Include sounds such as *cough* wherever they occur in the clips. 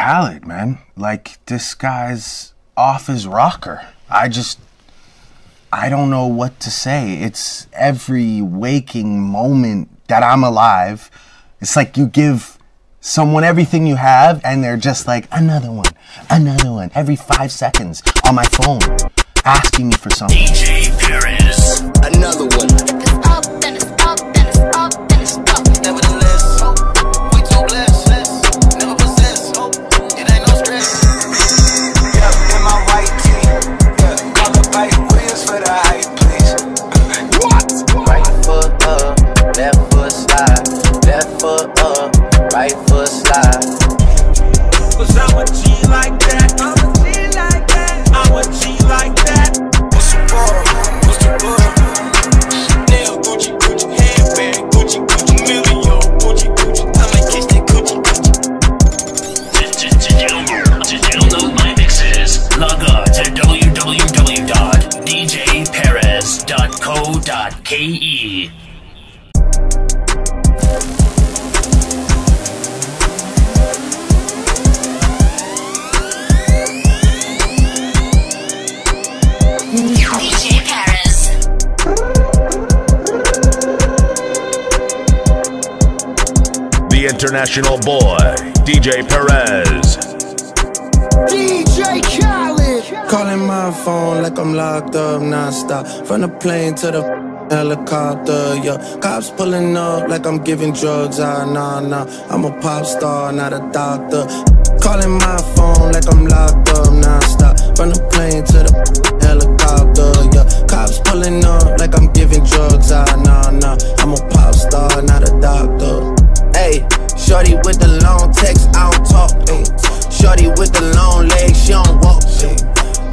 Khaled, man. Like this guy's off his rocker. I just I don't know what to say. It's every waking moment that I'm alive. It's like you give someone everything you have and they're just like another one, another one every 5 seconds on my phone asking me for something. DJ Perez. Another one. It's up, then it's up, then it's up, then it's stuck. Nevertheless, we too blessed. International boy, DJ Perez. DJ Khaled. Calling my phone like I'm locked up nonstop. From the plane to the helicopter, yeah. Cops pulling up like I'm giving drugs. Ah, nah, nah. I'm a pop star, not a doctor. Calling my phone like I'm locked up nonstop. From the plane to the helicopter, yeah. Cops pulling up like I'm giving drugs. Ah, nah, nah. I'm a pop star, not a doctor. Hey, shorty with the long text, I don't talk. Ay. Shorty with the long legs, she don't walk. Ay.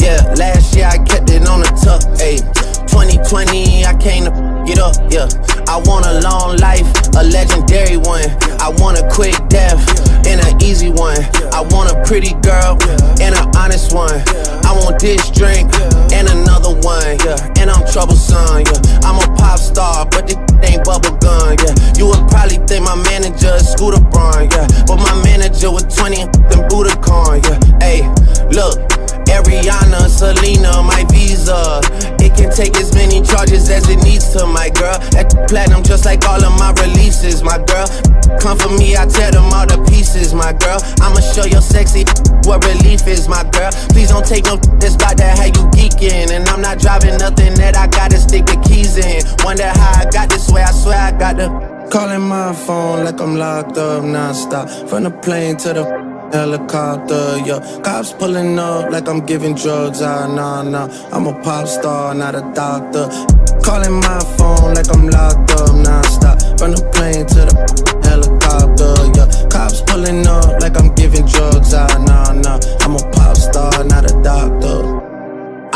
Yeah, last year I kept it on the tuck. Eh. Ay. 2020, I came to get up. Yeah, I want a long life, a legendary one. I want a quick death and an easy one. I want a pretty girl and an honest one. I want this drink and another one. Yeah, and I'm troublesome. Yeah, I'm a pop star, but this ain't bubble gum. Yeah, you would probably think my manager is Scooter Braun. Yeah, but my manager was 20 and Budokan. Yeah, hey, look. Ariana, Selena, my visa. It can take as many charges as it needs to, my girl. At platinum, just like all of my releases, my girl. Come for me, I tear them all to pieces, my girl. I'ma show your sexy what relief is, my girl. Please don't take no that's about that how you geeking. And I'm not driving nothing that I gotta stick the keys in. Wonder how I got this way, I swear I got the. Calling my phone like I'm locked up nonstop. From the plane to the helicopter, yeah. Cops pulling up like I'm giving drugs. Ah, nah, nah. I'm a pop star, not a doctor. Calling my phone like I'm locked up nonstop. From the plane to the helicopter, yeah. Cops pulling up like I'm giving drugs. Ah, nah, nah. I'm a pop star, not a doctor.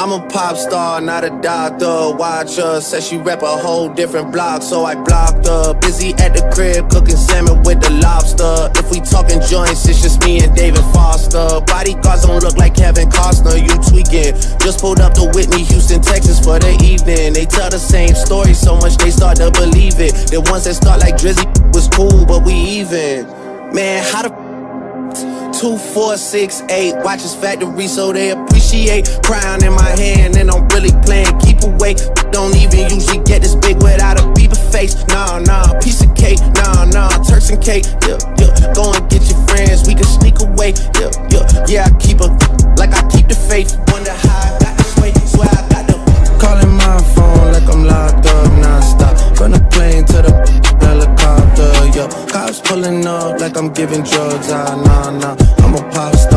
I'm a pop star, not a doctor. Watch her, said she rep a whole different block, so I blocked her. Busy at the crib, cooking salmon with the lobster. If we talking joints, it's just me and David Foster. Bodyguards don't look like Kevin Costner, you tweaking. Just pulled up to Whitney, Houston, Texas for the evening. They tell the same story so much they start to believe it. The ones that start like Drizzy was cool, but we even. Man, how the Two, four, six, eight. Watch his factory so they appreciate. Crown in my hand and I'm really playing. Keep away. Don't even usually get this big without a beaver face. Nah, nah, piece of cake. Nah, nah, Turks and cake. Yeah, yeah. Go and get your friends. We can sneak away. Yeah, yeah. Yeah, I keep a I'm giving drugs. Ah, nah, nah. I'm a pop star,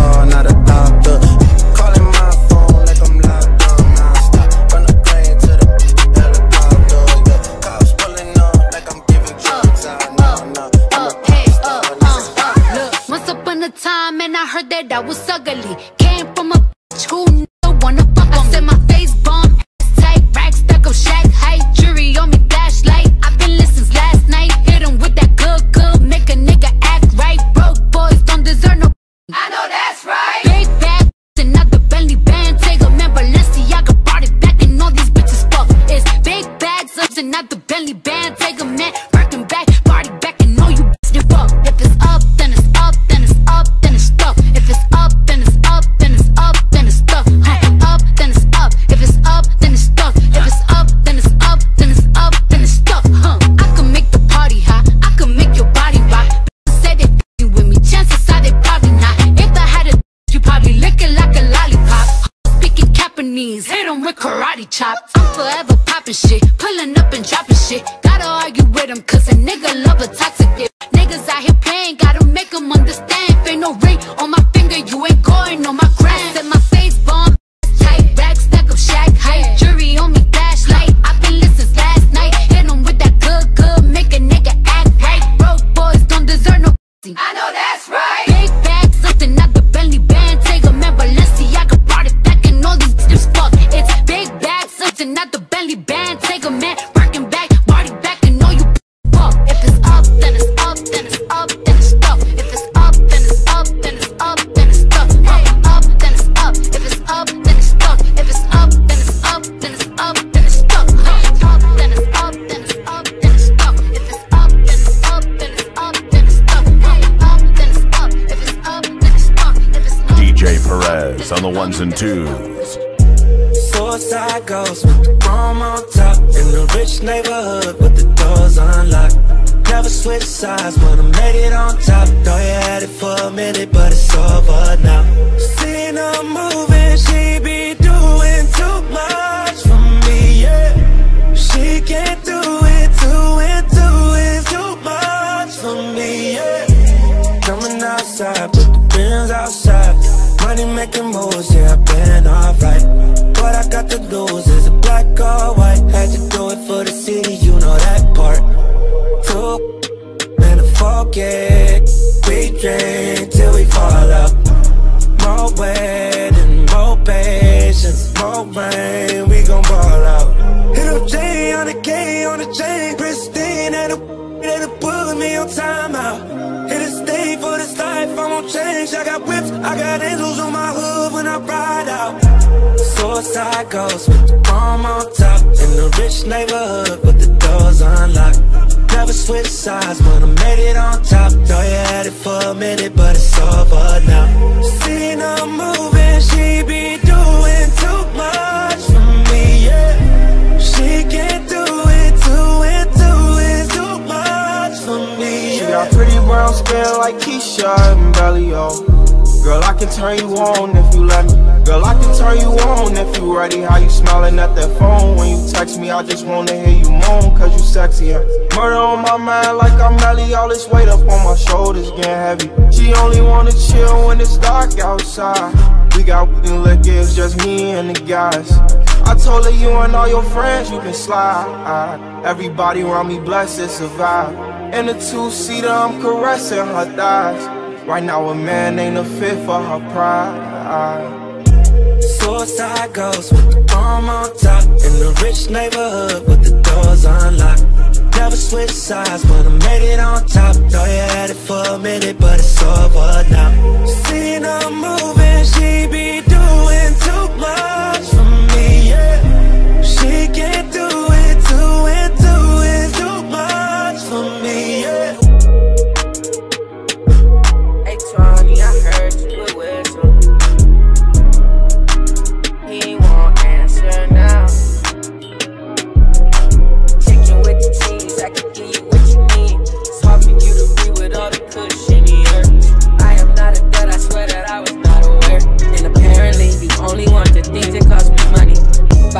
Take a man, working back, body back and all you. If up, then it's up, then it's up, then it's stuff. If it's up, then it's up, then it's up, then it's. Up. If it's up, then it's. If up, then it's up, then it's up, then it's. Up, then it's up, then it's stuck. If it's up, then it's up, then it's up, then it's stuck. Up, up, then it's up. If it's up, then it's stuck. If it's up, DJ Perez on the ones and twos. Suicide goes with the chrome on top In the rich neighborhood with the doors unlocked. Never switch sides when I made it on top. Thought you had it for a minute but it's over now. Seen her moving, she be doing too much for me, yeah. She can't do it, two and two is too much for me, yeah. Coming outside, put the bins outside. Money making moves, yeah, I've been forget. We drink till we fall out. More wedding, more patience, more rain. We gon' ball out. Hit up J on the K on the chain, pristine and a *laughs* That'll put me on timeout. Hit a stay for this life, I won't change. I got whips, I got angels on my hood when I ride out. Suicide goes with the on top. In the rich neighborhood with the doors unlocked. Never switch sides when I made it on top. Thought you had it for a minute, but it's over now. Seen her moving, she be doing too much for me, yeah. She can't do it, two and two is too much for me, She yeah. got pretty brown skin like Keisha and Belly. Girl, I can turn you on if you let me. Girl, I can turn you on if you ready. How you smiling at that phone when you text me? I just wanna hear you moan, cause you sexy. Yeah. Murder on my mind like I'm Melly. All this weight up on my shoulders getting heavy. She only wanna chill when it's dark outside. We got weed liquor, it's just me and the guys. I told her you and all your friends you can slide. Everybody around me blessed to survive. In a two-seater, I'm caressing her thighs. Right now, a man ain't a fit for her pride. Suicide goes. With the bomb on top In the rich neighborhood with the doors unlocked. Never switch sides but I made it on top. Thought you had it for a minute but it's over now. Seen her moving, she be doing too much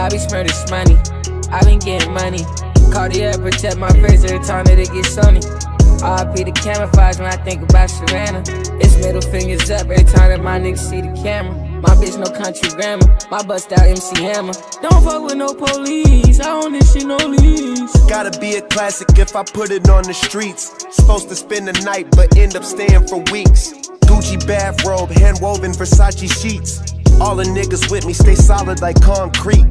Bobby Shmurda's money, I've been getting money. Cartier protect my face every time that it gets sunny. RIP the camouflage when I think about Savannah. It's middle fingers up every time that my niggas see the camera. My bitch no country grammar, my bust out MC Hammer. Don't fuck with no police, I own this shit no lease. Gotta be a classic if I put it on the streets. Supposed to spend the night, but end up staying for weeks. Gucci bathrobe, hand woven Versace sheets. All the niggas with me stay solid like concrete.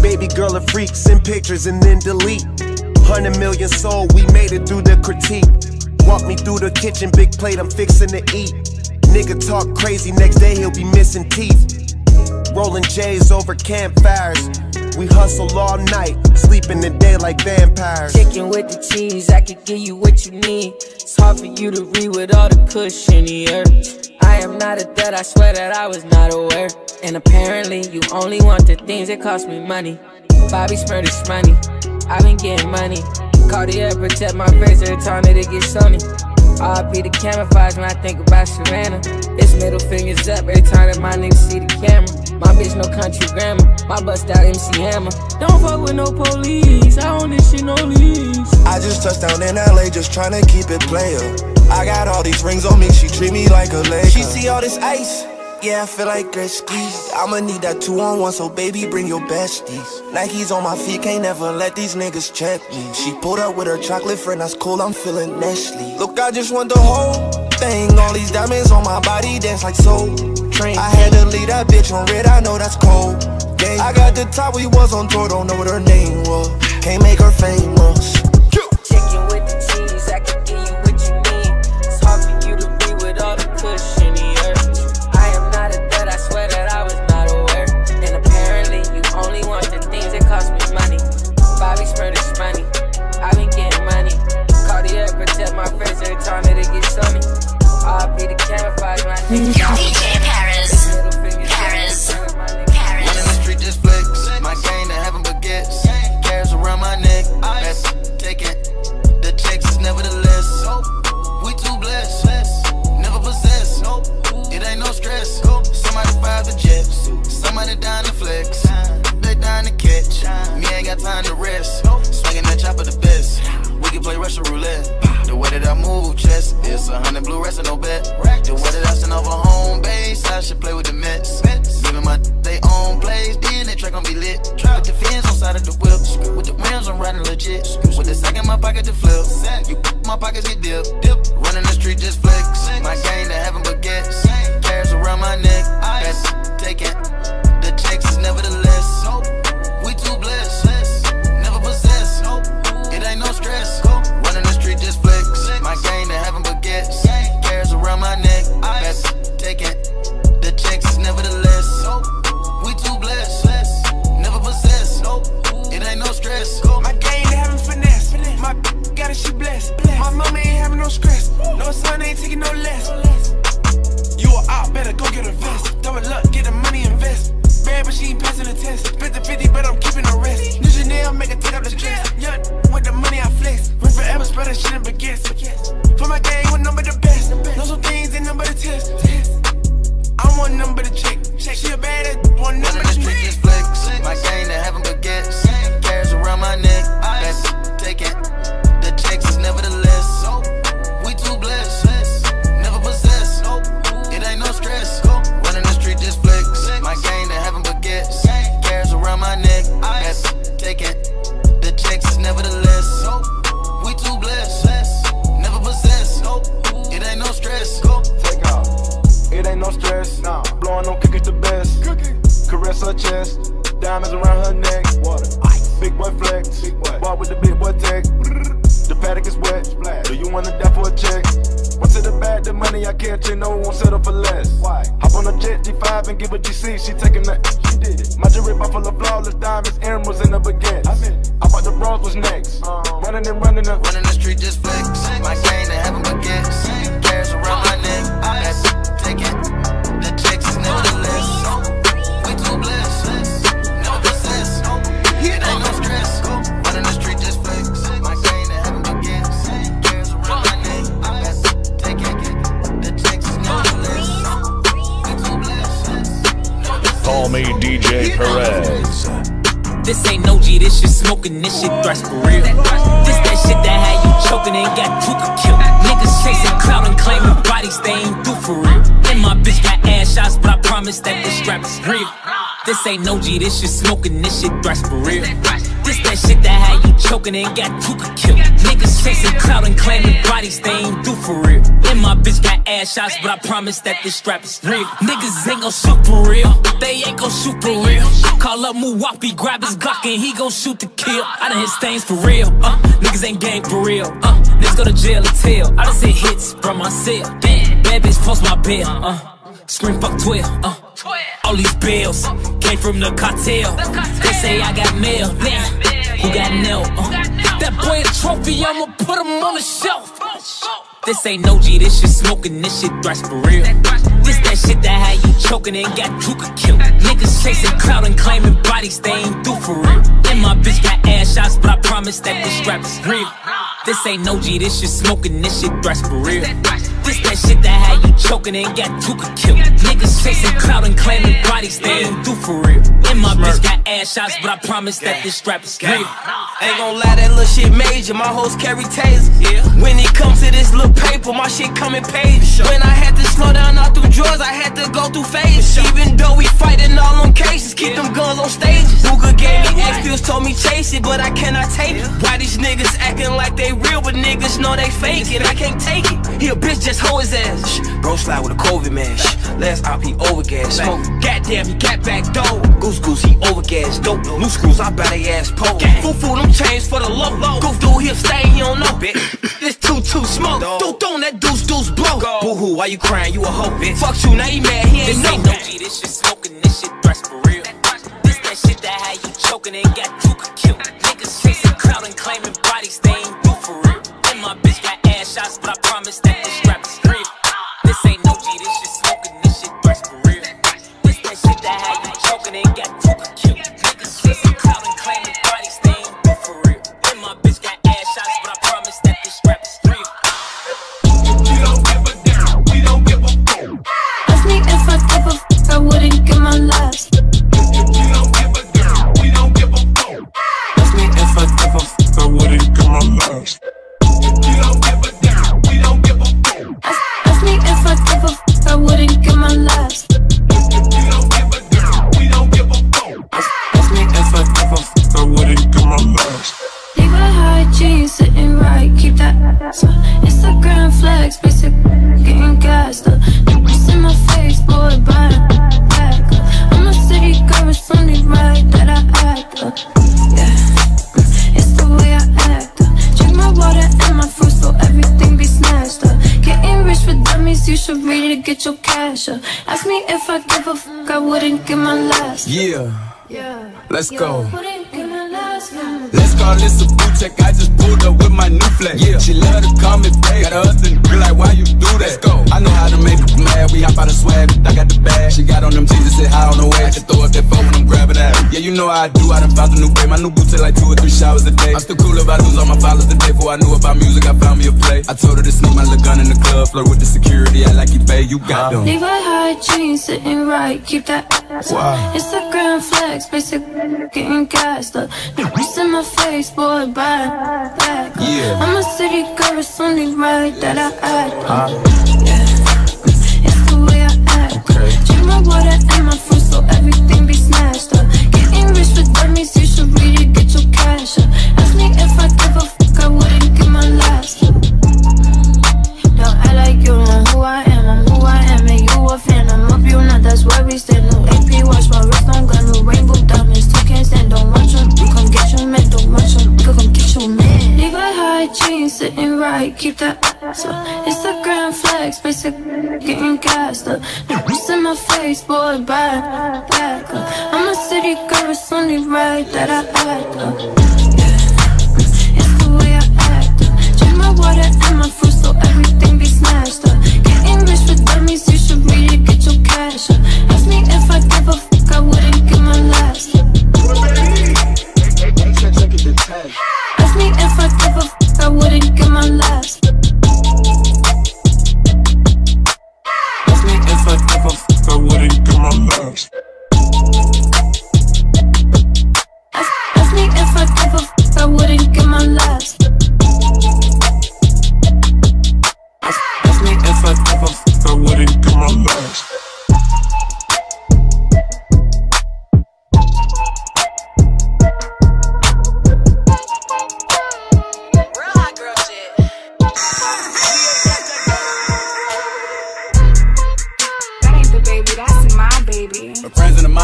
Baby girl a freak, send pictures and then delete. Hundred million sold, we made it through the critique. Walk me through the kitchen, big plate, I'm fixing to eat. Nigga talk crazy, next day he'll be missing teeth. Rolling J's over campfires. We hustle all night, sleep in the day like vampires. Chicken with the cheese, I could give you what you need. It's hard for you to read with all the cushion earth. I am not a dud, I swear that I was not aware. And apparently, you only want the things that cost me money. Bobby Shmurda's money, I've been getting money. Cartier protect my face every time that it gets sunny. RP the camouflage when I think about Savannah. It's middle fingers up every time that my niggas see the camera. My bitch no country grammar, my bust out MC Hammer. Don't fuck with no police, I own this shit no lease. I just touched down in LA, just tryna keep it player. I got all these rings on me, she treat me like a lady. She see all this ice, yeah, I feel like Gretzky. I'ma need that two on one, so baby, bring your besties. Nikes on my feet, can't never let these niggas check me. She pulled up with her chocolate friend, that's cool, I'm feeling Nestle. Look, I just want the whole thing. All these diamonds on my body dance like soul train. I had to leave that bitch on red, I know that's cold. Game. I got the top, we was on tour, don't know what her name was. Can't make her famous. Play Russian roulette. The way that I move, chest, it's a hundred blue rest and no bet. The way that I send over home base, I should play with the Mets. Giving my they own plays, then that track gon' be lit. With the fins on side of the whip, with the rims I'm riding legit. With the sack in my pocket to flip, you my pockets get dip. Running the street just flex. My game to heaven baguettes. Cares around my neck, that's taking. The checks is nevertheless. We too blessed, better go get a vest. Double up, get the money, invest. Bad, but she ain't passing the test. Smoking, this shit thrash for real. This that shit that had you choking and got you could kill. Niggas chasing clout and claiming bodies they ain't do for real. And my bitch got ass shots, but I promise that this strap is real. This ain't no G, this shit smoking, this shit thrash for real. This that shit that had you choking and got you could kill. Niggas chasing clout and claiming bodies they ain't do for real. And my bitch got ass shots, but I promise that this strap is real. Niggas ain't gon' shoot for real, they ain't gon' shoot for real. Call up Muwapi, grab his Glock and he gon' shoot to kill. I done hit stains for real, uh, niggas ain't gang for real, uh, niggas go to jail or tell. I done hit hits from my cell, damn, bad bitch post my bill, uh, scream fuck 12, uh, all these bills came from the cartel. They say I got mail, damn, who got nailed, uh, that boy a trophy, I'ma put him on the shelf. This ain't no G, this shit smoking, this shit thrash for real. This that shit that had you choking and got you could kill. Niggas chasing clout and claiming bodies they ain't do for real. And my bitch got ass shots, but I promise that this strap is real. This ain't no G, this shit smoking, this shit thrash for real. This that shit that had you choking and got two could kill. Niggas chasing clout and claiming bodies they ain't do for real. And my bitch got ass shots, but I promise that this strap is real. Ain't gon' lie, that little shit major. My hoes carry tasers. When it comes to this little paper, my shit coming pages. When I had to slow down all through drawers, I had to go through phases. Even though we fighting all on cases, keep them guns on stages. Luga gave me X pills, told me chase it, but I cannot take it. Niggas know they fake it? I can't take it. He a bitch, just hoe his ass. Shh, Bro slide with a COVID man. Shh, Last op, he overgas. Smoke, goddamn, he got back dope. Goose goose, he overgas. Dope, new screws, I bet they ass pole. Foo foo, them chains for the low. low. Goof dude, he'll stay, he don't know. Bitch, *coughs* this two two smoke. Dude, don't that deuce deuce blow. Boo hoo, why you crying? You a hoe, bitch. Fuck you, now he mad, he ain't This know. ain't no this shit smoking, this shit thrash for real. This that shit that had you choking and got two could kill. Niggas chasing clout and claiming bodies they ain't my bitch got ass shots, but I promise that this get your cash up. Ask me if I give a fuck, I wouldn't give my last. Yeah, Yeah, let's go. wouldn't give my last. Yeah. Let's call this a boot check. I just pulled up with my new flag. Yeah, she love to call me babe. Got her husband be like, why you do that? Let's go. I know how to make you mad. We hop out of swag. I got the bag. She got on them jeans and sit high on the way. I can throw up that phone when I'm grabbing that. Yeah, you know how I do. I done found a new babe. My new boots take like two or three showers a day. I'm still cool if I lose all my followers today. Before I knew about music, I found me a play. I told her to sneak my little gun in the club. Flirt with the security. I like you, babe. You got them. Levi high jeans sitting right, keep that ass up. Wow. Instagram flex, basic getting gassed up. It's in my face, boy, buy it back. Yeah. I'm a city girl, it's only right that I act up. Huh? It's the way I act up. Drink my water and my fruit so everything be snatched up. Getting rich with dummies, you should read it, get your cash up. Ask me if I give a fuck, I wouldn't give my last. Don't act like you know who I am, I'm who I am, and you a fan. I'm up, you not, that's why we stand. New AP watch, my wrist on gun, High jeans sitting right, keep that ass up. Instagram flex, basic getting gassed up. It's in my face, boy, it back up. I'm a city girl, it's only right that I act up. It's the way I act up. Drink my water my last. Ask me if I give a f, I wouldn't give my last.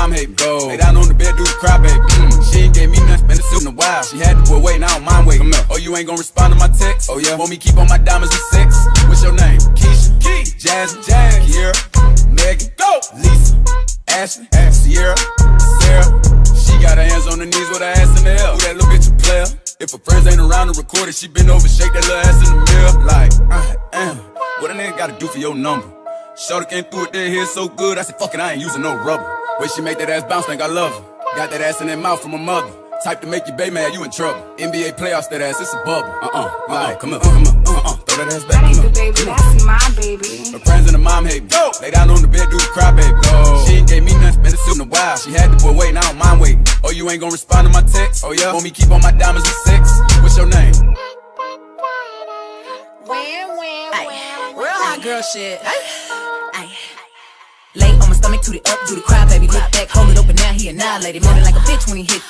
Mom hate go. Lay down on the bed, do the cry, baby. Mm. She ain't gave me nothing, man, it's in a while. She had to put waiting, I don't mind waiting. Oh, you ain't gonna respond to my text? Oh, yeah. Want me keep on my diamonds with sex? What's your name? Keisha. Key. Jasmine. Jazz. Kiera. Megan. Go. Lisa. Ashley. Sierra. Sarah. She got her hands on her knees with her ass in the air. Who that little bitch a player? If her friends ain't around to record it, she been over, shake that little ass in the mirror. Like, uh, damn. What a nigga gotta do for your number? Shorty came through it, there here so good. I said, fuck it, I ain't using no rubber. Way she make that ass bounce, think I love her. Got that ass in that mouth from her mother. Type to make your bay mad, you in trouble. NBA playoffs, that ass, it's a bubble. Uh-uh. Uh-huh, uh-huh. Uh-uh. Come on, come on, uh-uh. Throw that ass back. That uh-huh, ain't Come the baby, that's my baby. Her friends and her mom hate me. Go. Lay down on the bed, do the cry, baby. Go. She ain't gave me nothing, been a suit in a while. She had the boy waiting, I don't mind waiting. Oh, you ain't gonna respond to my text? Oh, yeah? Want me keep on my diamonds with sex? What's your name? Real hot girl shit. Ay. Lay on my stomach, toot it up, do the cry, baby. Look back, hold it open, now he annihilated. Moaning like a bitch when he hit.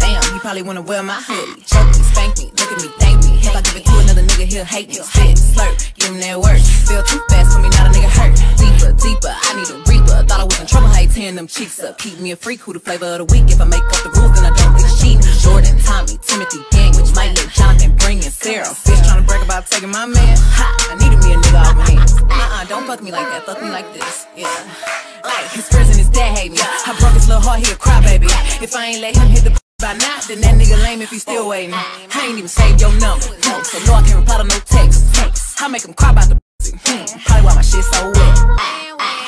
Damn, he probably wanna wear my hoodie. Choke me, spank me, look at me, thank me. If I give it to another nigga, he'll hate me. Spit, slurp, give him that work. Feel too fast for me, not a nigga hurt. Deeper, deeper, I need a reaper. Thought I was in trouble, how he tearing them cheeks up. Keep me a freak, who the flavor of the week. If I make up the rules, then I don't think cheat. Jordan, Tommy, Timothy, gang, which might let Jonathan bring in Sarah. Bitch trying to brag about taking my man. Ha, I needed me a nigga off my hands. Uh-uh, don't fuck me like that, fuck me like this. Yeah. Like, his friends and his dad hate me. I broke his little heart, he a cry baby. If I ain't let him hit the by now, then that nigga lame if he still waiting. I ain't even saved your number. No, so no, I can't reply to no text. I make him cry about the pussy. Hmm, probably why my shit so wet.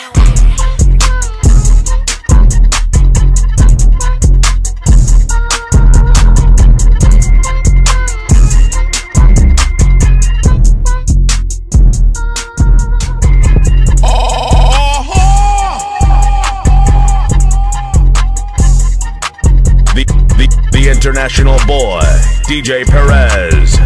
International boy, DJ Perez.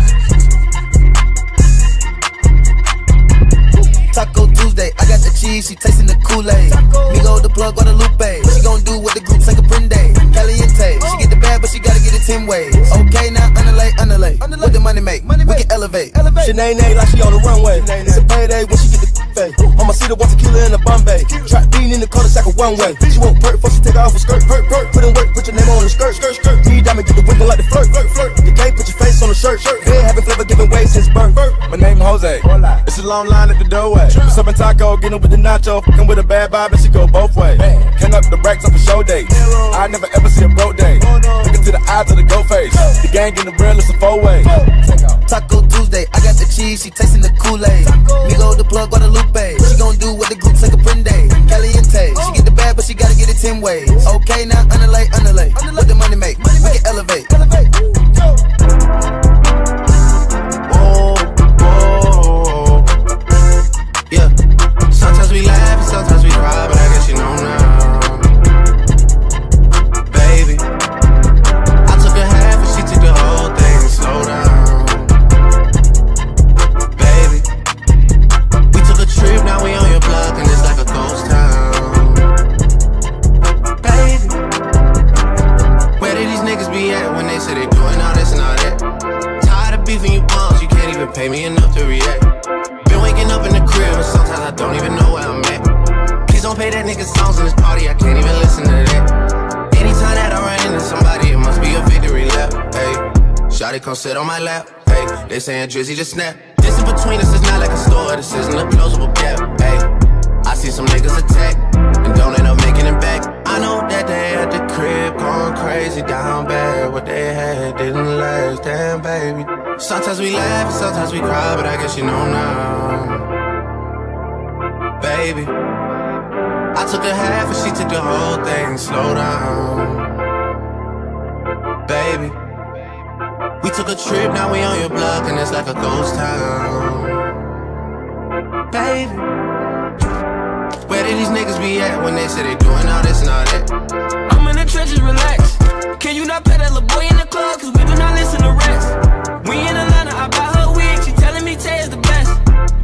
Taco Tuesday, I got the cheese, she tasting the Kool-Aid. Me go the plug, Guadalupe. She gon' do what the group say Caprende. Caliente, she get the bag, but she gotta get it 10 ways. Okay, now underlay, underlay. What the money make? We can elevate. elevate. Shanae like she on the runway. It's a payday when she get the fade. I'ma see the one tequila in the Bombay. Trap bean in the cul-de-sac of one way. She won't perk, before she take off her skirt, perk, perk. Put in work, put your name on the skirt, skirt, skirt. Me diamond, get the window like the flirt, flirt, flirt. You can't put your face on the shirt, shirt. Head having flavor giving way since birth. My name Jose. It's a long line at the doorway. What's up in taco, getting with the nacho. Come with a bad vibe and she go both ways. Can up the racks up a show day. I never ever see a broke day. Look into the eyes of the goat face. The gang in the real, it's a four way. Taco Tuesday, I got the cheese, she tasting the Kool-Aid. Me Migo the plug, Guadalupe. She gon' do what the group say Caprende. Caliente, she get the bag, but she gotta get it 10 ways. Okay, now underlay, underlay. What the money make? We can elevate. Come sit on my lap. Hey, they saying Drizzy just snap. This in between us is not like a store, this isn't a closable gap. Hey, I see some niggas attack and don't end up making it back. I know that they at the crib going crazy down bad. What they had didn't last, damn baby. Sometimes we laugh and sometimes we cry, but I guess you know now. Baby, I took a half and she took the whole thing. Slow down, Trip, now we on your block and it's like a ghost town. Baby, where did these niggas be at when they say they doing all this and all that? I'm in the trenches, relax. Can you not pet that little boy in the club? Cause we do not listen to rest. We in Atlanta, I buy her wig. She telling me Tay is the best.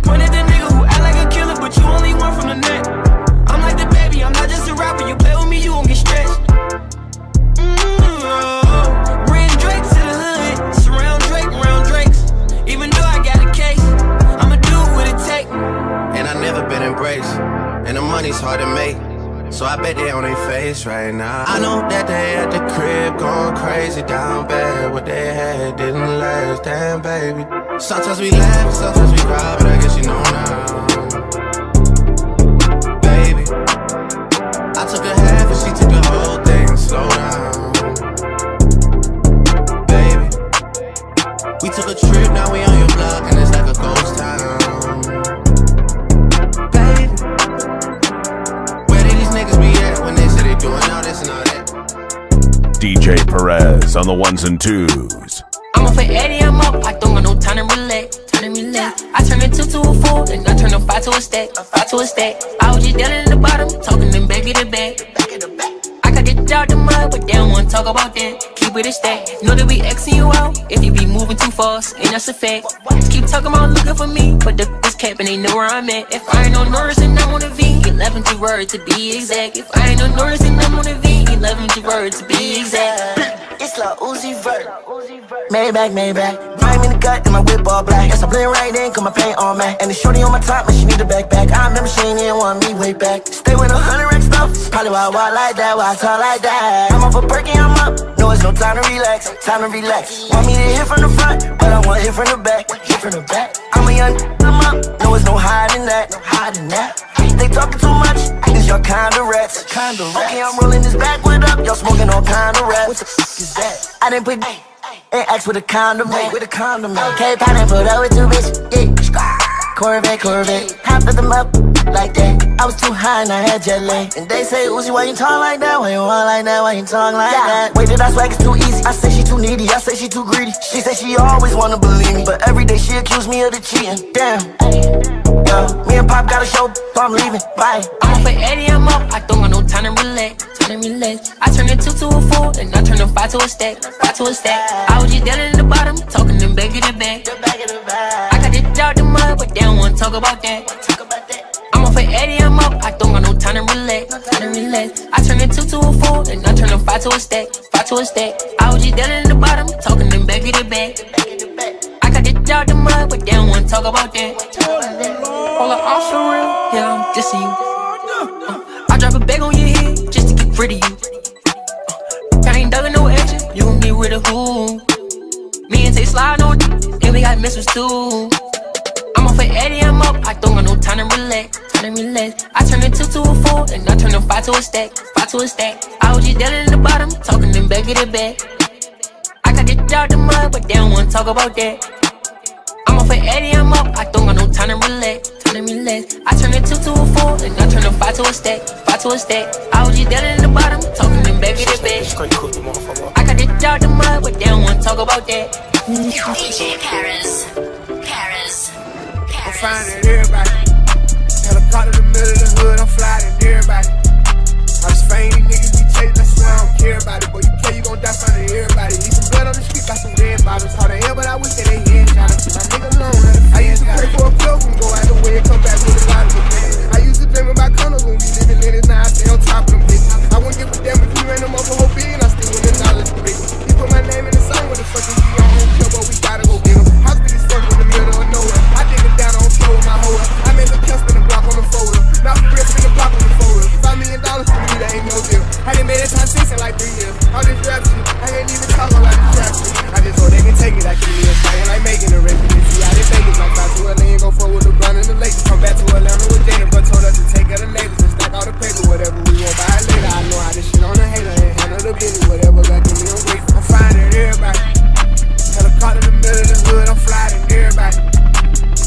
Point at the nigga who act like a killer, but you only one from the net. Embraced, and the money's hard to make. So I bet they on their face right now. I know that they at the crib going crazy down bad. What they had didn't last, damn baby. Sometimes we laugh, sometimes we cry, but I guess you know now. DJ Perez on the ones and twos. I'm up for Eddie, I'm up. I don't got no time to relax. Time to relax. I turn a two to a four, then I turn a five to a stack. A five to a stack. I was just down in the bottom, talking them back in the back. I got it out the mud, but they don't wanna talk about that. Keep it a stack. Know that we Xing you out if you be moving too fast, and that's a fact. Keep talking about looking for me, but the is capping, they know where I'm at. If I ain't on Norris, then I'm on a V. 11 to word to be exact. If I ain't on Norris, then I'm on a V. 11 to word to be exact. It's Lil Uzi Vert. Maybach, Maybach. Prime in the gut and my whip all black. Yes, I blend right in, cause my paint on man. And the shorty on my top, man, she need a backpack. I remember she ain't even want me way back. Stay with a hundred rack stuff. Probably why I walk like that, why I talk like that. I'm off a perky, I'm up. No, it's no time to relax, time to relax. Want me to hit from the front, but I want to hit from the back, hit from the back. I'm a young, up. No, it's no hiding that, no hiding that. They talking too much, it's your kind of rats. Kind of rats. Okay, I'm rolling this backwood up, y'all smoking all kind of rats. What the fuck is that? I didn't put and ask with a condom, mate. With a condom. Okay, put up with two bitches, yeah. Corvette, Corvette, hopped at them up like that. I was too high and I had jet lag. And they say, Uzi, why you talk like that? Why you walk like that? Why you talk like that? Wait, did I swag? It's too easy. I say she too needy. I say she too greedy. She say she always wanna believe me, but every day she accuse me of the cheating. Damn. Yeah, me and Pop got a show, so I'm leaving. Bye. I'm up for Eddie, I'm up. I don't got no time to relax. Time to relax. I turn a two to a four, and I turn a five to a stack. Five to a stack. I was just down in the bottom, talking them back in the back. I got it out the mud, but they don't wanna talk about that. I'm for Eddie, I'm up. I don't got no time to relax. Time to relax. I turn a two to a four, and I turn a five to a stack. Five to a stack. I was just down in the bottom, talking them back in the back. I got it out the mud, but they don't wanna talk about that. Roll it off for real, yeah, I'm dissing you. Uh, I drop a bag on your head just to get rid of you. Uh, I ain't dug no action, you gon' get rid of who? Me and Tay slide on and we got missiles too. I'm off for Eddie, I'm up, I don't got no time to relax. Time to relax. I turn a two to a four, and I turn a five to a stack. Five to a stack. I was just down in the bottom, talking them back in the back. I got it out the mud, but they don't wanna talk about that. I'm off for Eddie, I'm up. I don't got no time to relax. Time to relax. I turn a two to a four, and I turn a five to a stack. Five to a stack. I was just down in the bottom, talking them back in the back. I got it out the mud, but they don't wanna talk about that. DJ Perez. Perez. I'm finding everybody. Helicopter the middle of the hood, I'm flying everybody. I just fame niggas be chasing, I swear I don't care about it. But you play, you gon' die front of everybody. Need some blood on the street, got some red bottles. How the hell, but I wish that they had shot us. My nigga alone, I used to pray for a plug and go out the way and come back with a lot of things. I used to dream about condos when we living in it, now I stay on top of them bitches. I wouldn't give a damn if you ran them a whole billion, I still acknowledge the bitch. He put my name in the song with the fucking G on home kill, but we gotta go get him. Hospital fucking in the middle of nowhere. I dig it down with my hoe. I made a kill spin a block on the folder. Not for real, spin a block on the folder. Five million dollars for me, that ain't no deal. I done made it time six in like three years. All this rap shit, I ain't even talk about this rap. I just hope they can take it. I keep me a fight like making a residency. I didn't make it like five to LA and go forward with LeBron and the Lakers. Come back to Atlanta with Jada, but told us to take out the neighbors and stack all the paper. Whatever we want, buy it later. I know how this shit on the hater and handle the business. Whatever got to me, I'm grateful. I'm finding everybody. Helicopter in the middle of the hood, I'm flying everybody.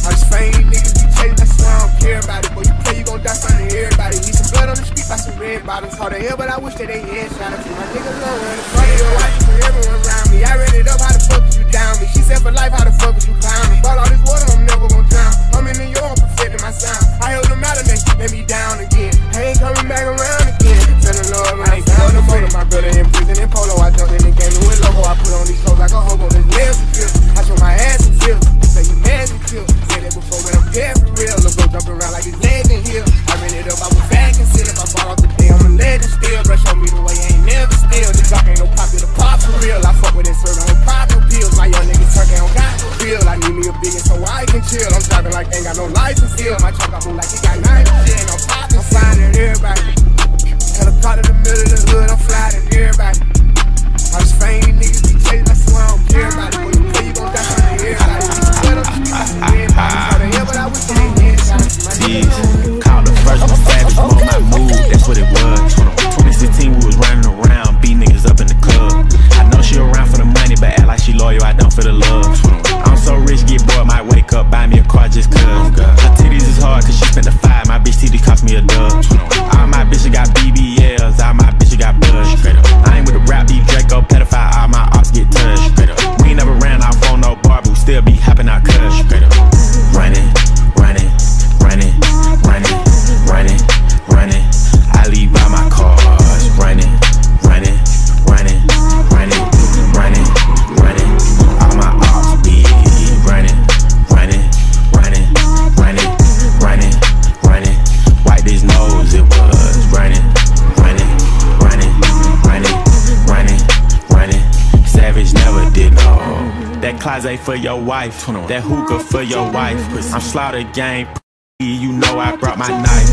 I just fame niggas be chasing, I swear I don't care about it. But you play, you gon' die front of everybody. Need some blood on the street by some red bottoms. How the hell, but I wish that they had shot us. My nigga low in the front of your watch for everyone around me. I ran it up, how the fuck is you down me? She said for life, how the fuck is you clown me? Bought all this water, I'm never gon' drown. I'm in New York, perfecting my sound. I held them out and they let me down again. I ain't coming back around again. Feeling love when I found the motor. My brother in prison in polo. I jumped in the game and went logo. I put on these clothes like a hobo. There's nails and feel. I show my ass and feel. Say you mad and feel. Said that before, but I'm dead for real. Look, bro, jumping around like his legs in here. I ran it up, I was back and sit. If I fall off the day, I'm a legend still. Brush on me the way, I ain't for your wife. That hookah for your wife. I'm slaughter gang. You know I brought my knife.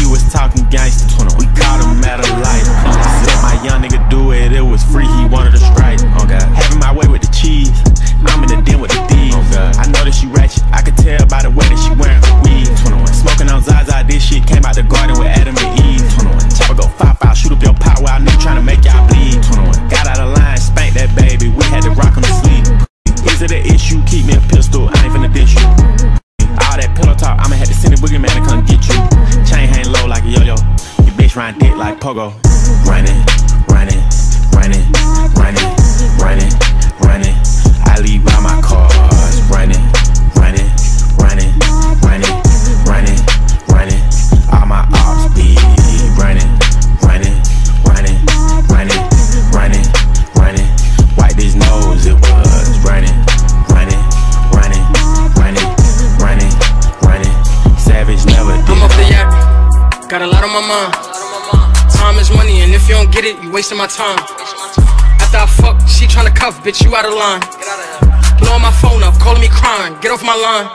He was talking gangster. We caught him at a light. Let my young nigga do it. It was free. He wanted a strike. Having my way with the cheese. I'm in the den with the thieves. I know that she bitch ride dick like pogo. Running, running, running, running, running, running. Wasting my time. After I fuck, she tryna cuff, bitch, you out of line. Blowing my phone up, calling me crying, get off my line.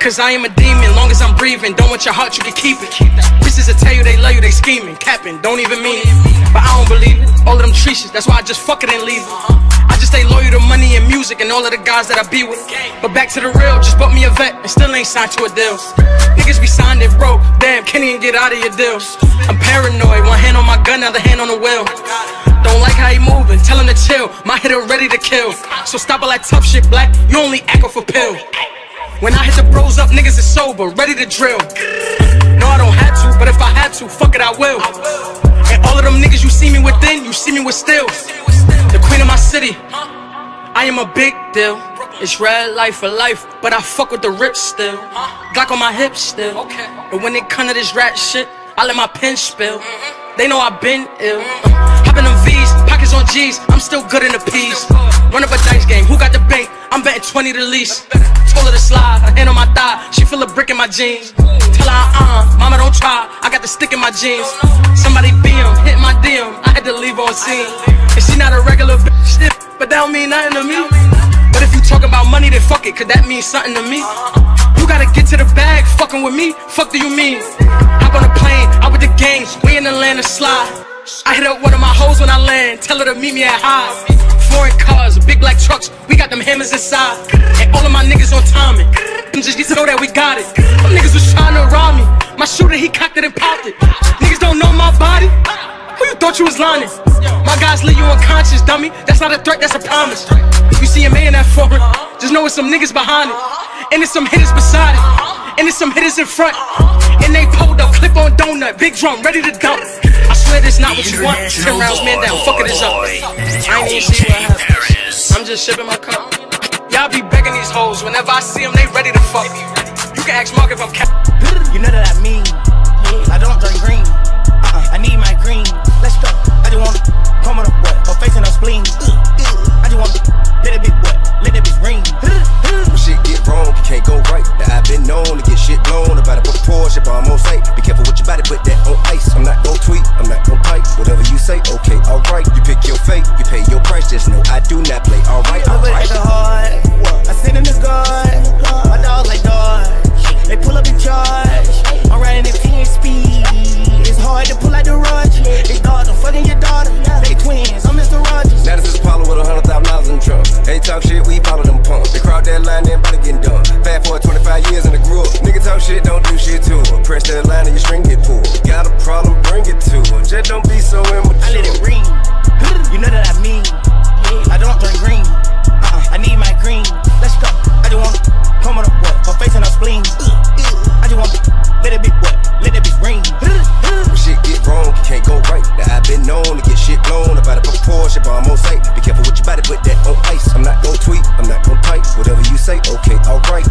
Cause I am a demon, long as I'm breathing. Don't want your heart, you can keep it. Bitches that tell you they love you, they scheming, capping, don't even mean it. But I don't believe it. All of them treaches, that's why I just fuck it and leave it. Stay loyal to money and music and all of the guys that I be with. But back to the real, just bought me a vet and still ain't signed to a deal. Niggas be signed and broke, damn, can't even get out of your deals. I'm paranoid, one hand on my gun, other hand on the wheel. Don't like how he moving, tell him to chill. My hitter ready to kill. So stop all that tough shit, black. You only echo for pill. When I hit the bros up, niggas is sober, ready to drill. No, I don't have to, but if I had to, fuck it, I will. And all of them niggas you see me within, you see me with still. The queen of my city, I am a big deal. It's red life for life, but I fuck with the rips still. Glock on my hips still. But when it come to this rat shit, I let my pen spill. They know I've been ill. Pockets on G's, I'm still good in the P's. Run up a dice game, who got the bank? I'm betting 20 to lease. Told her to slide, her hand on my thigh, she feel a brick in my jeans. Tell her, uh, mama don't try, I got the stick in my jeans. Somebody beam, hit my DM, I had to leave on scene. And she not a regular bitch, but that don't mean nothing to me. But if you talk about money, then fuck it, could that means something to me? You gotta get to the bag, fucking with me, fuck do you mean? Hop on a plane, out with the gangs, we in of slide. I hit up one of my hoes when I land, tell her to meet me at high. Foreign cars, big black trucks, we got them hammers inside. And all of my niggas on timing. Them just need to know that we got it. Them niggas was trying to rob me. My shooter, he cocked it and popped it. Niggas don't know my body. Who you thought you was lying? My guys leave you unconscious, dummy. That's not a threat, that's a promise. You see a man that foreign, just know it's some niggas behind it. And it's some hitters beside it. And it's some hitters in front. And they pulled up, clip on donut, big drum, ready to dump. I swear this not what you want. Ten rounds, man down, fuck it is up. I ain't even see what happens. I'm just sipping my cup. Y'all be begging these hoes. Whenever I see them, they ready to fuck. You can ask Mark if I'm cap. You know that I mean. I don't drink green. Uh-uh, I need my green. Let's go. I just want to come on up what? Her face and her spleen. Uh-uh. I just want to can't go right. Now I've been known to get shit blown about a proportion, but I'm on sight. Be careful with your body, put that on ice. I'm not gon' tweet, I'm not gon' pipe. Whatever you say, okay, alright. You pick your fate, you pay your price. Just know I do not play. Alright, alright. at the heart. I send in the guard. My dog like Dodge. They pull up and charge. I'm riding at 10 speed. It's hard to pull out the Roger. These dogs, I'm fucking your daughter. They twins, I'm Mr. Rogers. Now this is Apollo with a hundred thousand dollars in the trunk. They talk shit, we follow them pumps. They crowd that line, They ain't bout to get done. Fat for 25 years in the group. Nigga talk shit, don't do shit to it. Press that line and your string get pulled. Got a problem, bring it to it. Just don't be so immature. I let it ring. You know that I mean. I don't drink green. Uh-uh. I need my green. Let's go. I just want to come on up, what? My face and a spleen. I just want to let it be what? Let it be green. shit get wrong, you can't go right. Now I've been known to get shit blown about a proportion, but I'm on site. Be careful with your body, put that on ice. I'm not gon' tweet, I'm not gon' type. Whatever you say, okay, alright.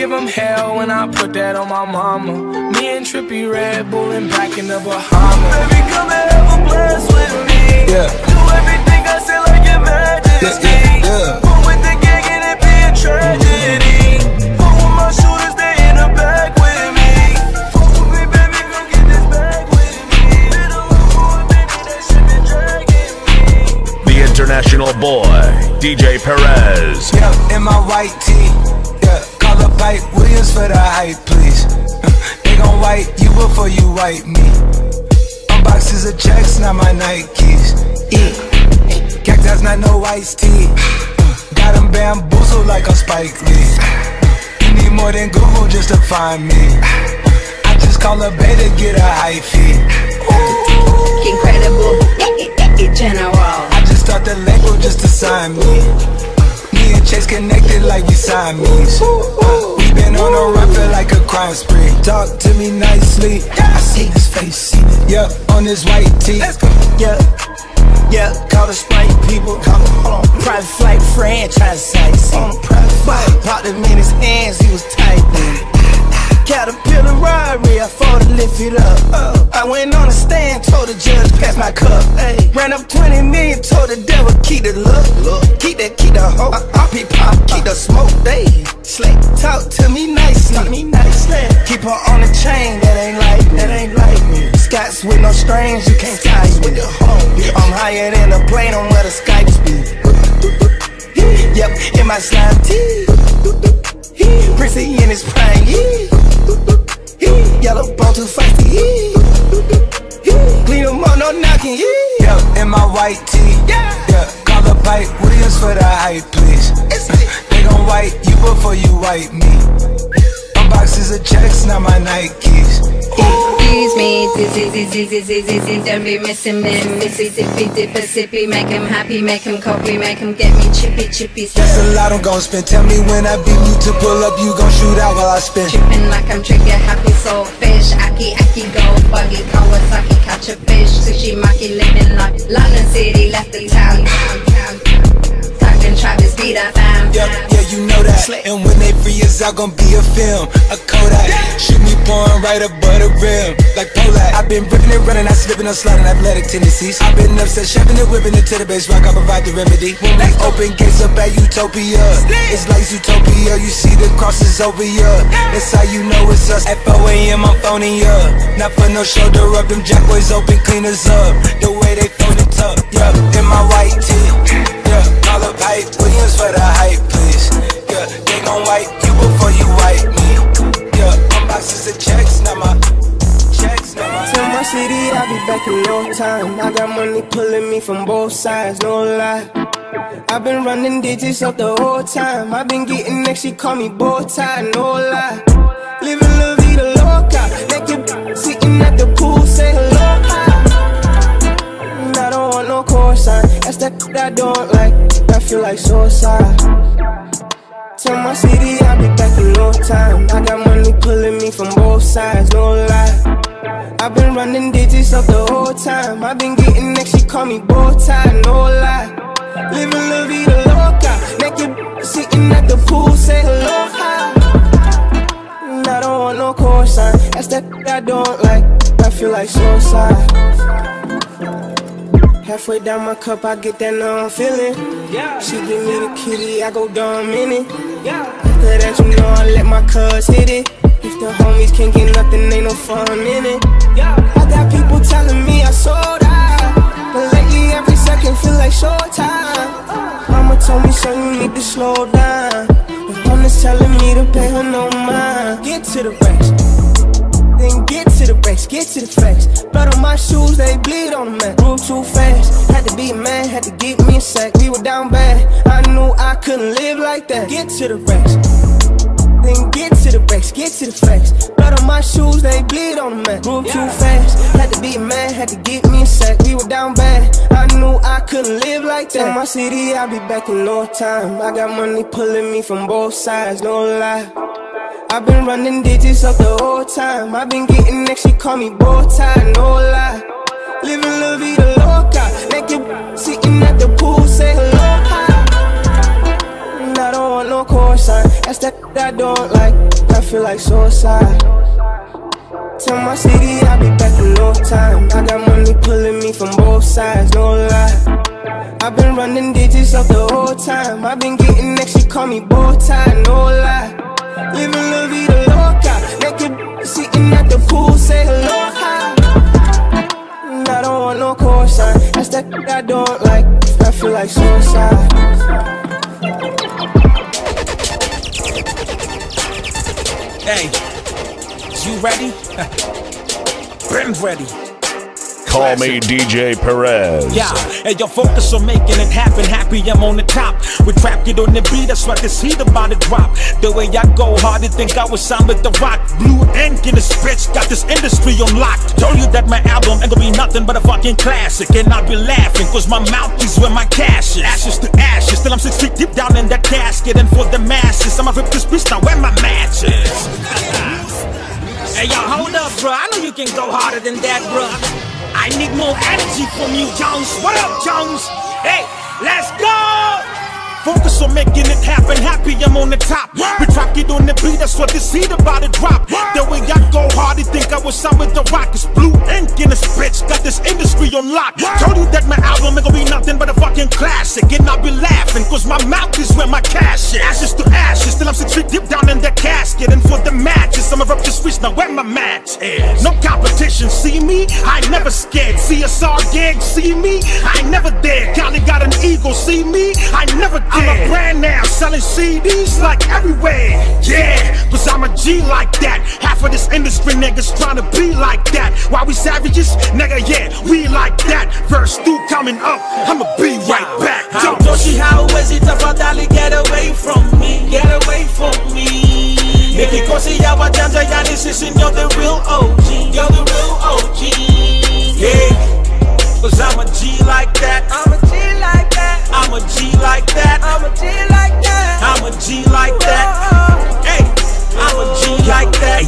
Give him hell when I put that on my mama. Me and Trippy Red Bull and back in the Bahamas. Baby, come and have a blast with me. Yeah. Do everything I say like your majesty. Yeah, yeah, yeah. Fuck with the gang and it be a tragedy. Fuck with my shooters, they in the back with me. Fuck with me, baby, come get this bag with me. Been alone for a minute, that shit been dragging me. The international boy, DJ Perez. Not my Nikes. Yeah, cactus, not no iced tea. Got them bamboozled like a Spike Lee. You need more than Google just to find me. I just call a beta, get a high fee. Incredible, general. I just start the label just to sign me. Chase connected like we Siamese. Uh, we been on a run, feel like a crime spree. Talk to me nicely. I see his face, see. Yeah, on his white tee. Yeah. Yeah, call the Sprite people. Call on. Private flight franchise sites. On a private flight. Popped him in his hands, he was tight. Caterpillar robbery, I fought to lift it up. Uh, I went on the stand, told the judge, pass my cup. Ran up 20 million, told the devil, keep the look. look. Keep that, keep the hope. I be pop, keep the smoke. They slick, talk to me nicely. Talk me nicely. Keep her on the chain, that ain't like, me. that ain't like me. Scots with no strings, you can't tie with the home. I'm higher than a plane on where the Skypes be. Yep, in my slime tee. Prissy in his prime, yeah. Yellow bone too feisty, yeah. Clean them up, no knocking, yeah. Yeah, in my white tee. Yeah, call up Hype Williams for the hype, please. they gon' wipe you before you wipe me. Unboxes of checks, not my Nikes. Excuse me, dizzy, dizzy, dizzy, dizzy, don't be missing me. Mississippi, dipper, sippy, make him happy, make him copy, make him get me chippy, chippy. That's a lot I'm gon' spend. Tell me when I beat you to pull up, you gon' shoot out while I spin. Tripping like I'm trigger happy, soul fish, aki, aki, go buggy, Kawasaki, catch a fish, sushi, maki, living like London City, left the town, town, town. Talking Travis, be that fam. Yep, yeah, you know that. And when they free us out, gon' be a film, a Kodak. Shoot me pouring right above the rim, like Polak. I've been ripping and running, I slipping and sliding, athletic tendencies. I've been upset, shoving and whipping it to the base rock. I provide the remedy. When we open gates up at Utopia, it's like Utopia. You see the crosses over ya. That's how you know it's us. At 4 a.m. I'm phoning ya. Not for no shoulder up, them jack boys open cleaners up. The way they phone it up, yeah. In my white tee, for the hype, please. Yeah, they gon' wipe you before you wipe me. Yeah, unboxes of checks, not my checks, not my. Tell my city I'll be back in no time. I got money pulling me from both sides, no lie. I've been running digits up the whole time. I've been getting next, she call me bow tie, no lie. Living la vida loca, naked, sitting at the pool, say hello. That I don't like. I feel like suicide. Tell my city I'll be back in no time. I got money pulling me from both sides, no lie. I've been running digits up the whole time. I've been getting next, she call me bow tie, no lie. Living la vida loca, naked sitting at the pool, say hello. And I don't want no cosign, that's that I don't like. I feel like suicide. Halfway down my cup, I get that numb feeling. Yeah. She give me the kitty, I go dumb in it. After that, you know I let my cuz hit it. If the homies can't get nothing, ain't no fun in it. Yeah. I got people telling me I sold out. But lately, every second feel like short time. Mama told me, son, you need to slow down. The woman's telling me to pay her no mind. Get to the rest. Then get to the base, get to the facts. Blood on my shoes, they bleed on the mat. Grew too fast, had to be a man, had to get me a sack. We were down bad, I knew I couldn't live like that. Get to the rest. Then get to the base, get to the facts. Blood on my shoes, they bleed on the mat. Grew too fast, had to be a man, had to get me a sack. We were down bad, I knew I couldn't live like that. In my city, I'll be back in no time. I got money pulling me from both sides, no lie. I've been running digits up the whole time. I've been getting next, she call me bow tie, no lie. Living la vida loca, naked sitting at the pool, say hello. Hi. And I don't want no cosign, that's that I don't like. I feel like suicide. Tell my city I'll be back in no time. I got money pulling me from both sides, no lie. I've been running digits up the whole time. I've been getting next, she call me bow tie, no lie. Living la vida loca, naked sitting at the pool, say hello, hi. I don't want no cosign, that's that I don't like. I feel like suicide. Hey, you ready? *laughs* Been ready. Call me DJ Perez. Yeah, and your focus on making it happen. Happy I'm on the top. We trap it on the beat, that's why this heat about to drop. The way I go hard, to think I was signed with the rock. Blue ink in this bitch, got this industry unlocked. Told you that my album ain't gonna be nothing but a fucking classic. And I'll be laughing, cause my mouth is where my cash is. Ashes to ashes, still I'm six feet deep down in that casket. And for the masses, I'ma rip this bitch now where my match is. hey, yo, hold up, bro. I know you can go harder than that, bro. I need more energy from you, Jones. What up, Jones? Hey, let's go! Focus on making it happen. Happy I'm on the top. We drop it on the beat, that's what this heat about to drop. The way I go hard, you think I was signed with the rock. It's blue ink in this bitch, got this industry on lock. Told you that my album ain't gonna be nothing but a fucking classic. And I'll be laughing, cause my mouth is where my cash is. Ashes to ashes, still I'm six feet deep down in the casket. And for the matches, I'ma rub this switch now where my match is. No competition, see me? I ain't never scared. CSR gig, see me? I ain't never there. Cali got an ego, see me? I never. I'm a brand now, selling CDs like everywhere. Yeah, cause I'm a G like that. Half of this industry niggas trying to be like that. Why we savages? Nigga, yeah, we like that. Verse 2 coming up, I'ma be right back. How Toshi, how is it tafadhali get away from me, get away from me Nikikosi ya wajanja yani sisi you're the real OG, you're the real OG Yeah, cause I'm a G like that I'm a G like that I'm a G like that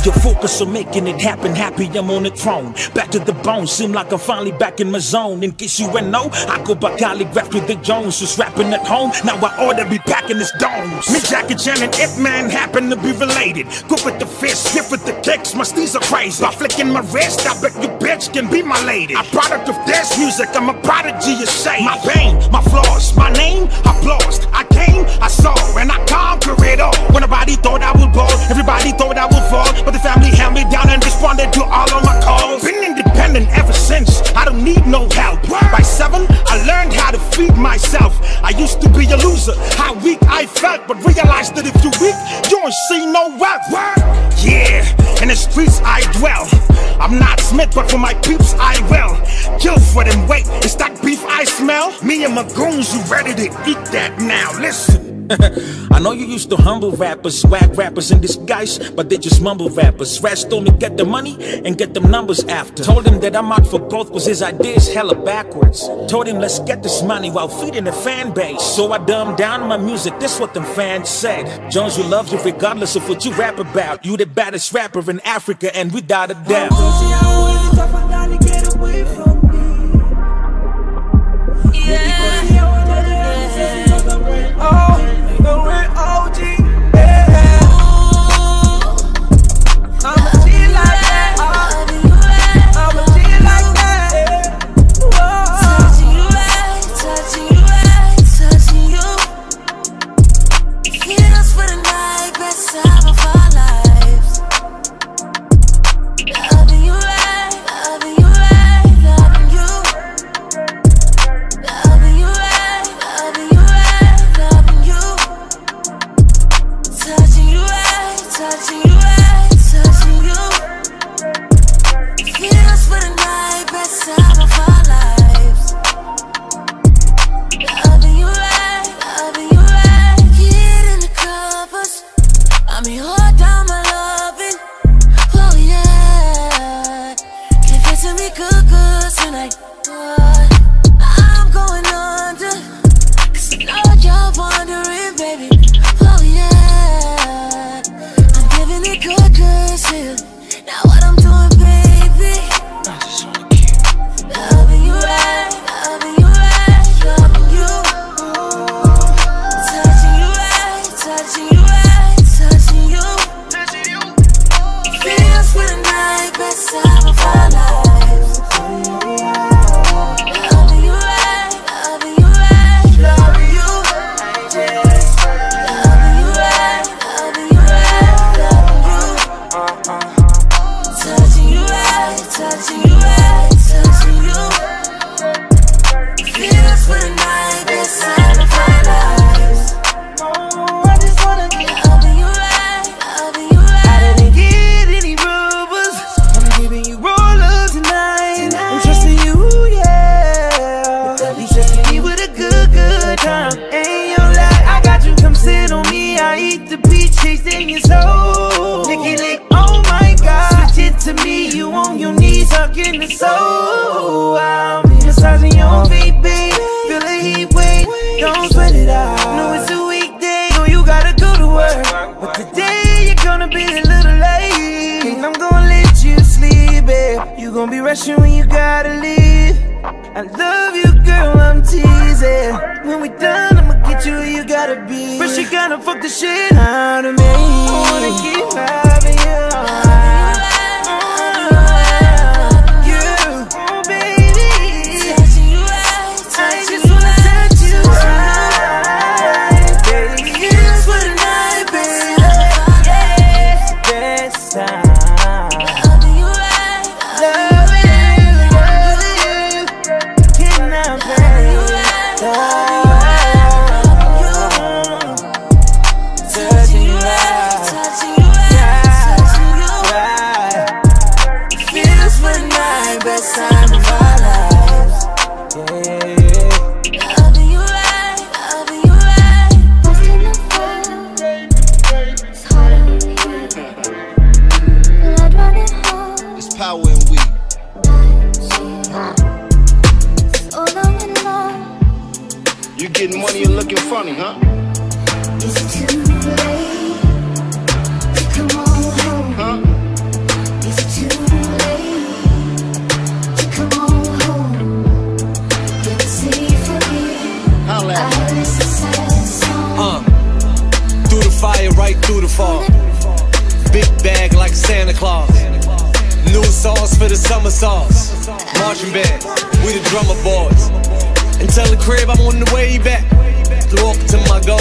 like that. Hey, you focus on making it happen. Happy I'm on the throne. Back to the bone. Seem like I'm finally back in my zone. In case you ain't know, I go by calligraph with the Jones. Just rapping at home. Now I ought to be back in this domes. Me, Jackie Chan, and Ip Man happen to be related. Good with the fist, stiff with the kicks. My steez are crazy. By flicking my wrist, I bet you bitch can be my lady. A product of this music. I'm a prodigy, you say. My pain, my flaws, my name, applause. I came, I saw, and I conquered it all. When nobody thought I would ball, everybody thought I would fall. But the family held me down and responded to all of my calls. Been independent ever since. I don't need no help. By seven, I learned how to feed myself. I used to be a loser. How weak I felt, but realized that if you weak, you ain't see no wealth. Yeah, in the streets I dwell. I'm not Smith, but for my peeps I will. Kill for them, wait, is that beef I smell? Me and my goons, you ready to eat that now? Listen. *laughs* I know you used to humble rappers, swag rappers in disguise, but they just mumble rappers. Rats told me get the money and get them numbers after. Told him that I'm out for growth cause his ideas hella backwards. Told him let's get this money while feeding the fan base. So I dumbed down my music, this what them fans said. Jones will love you regardless of what you rap about. You the baddest rapper in Africa and without a doubt. Touching tasting your soul. Licky lick, oh my god. Switch it to me. You on your knees, hugging the soul. I'm massaging your feet, babe. Feel the heat wave. Don't sweat it out. No, it's a weekday. No, you gotta go to work. But today you're gonna be a little late. And I'm gonna let you sleep, babe. You gonna be rushing when you gotta leave. I love you, girl, I'm teasing. When we done, I'ma get you where you gotta be. But she gotta fuck the shit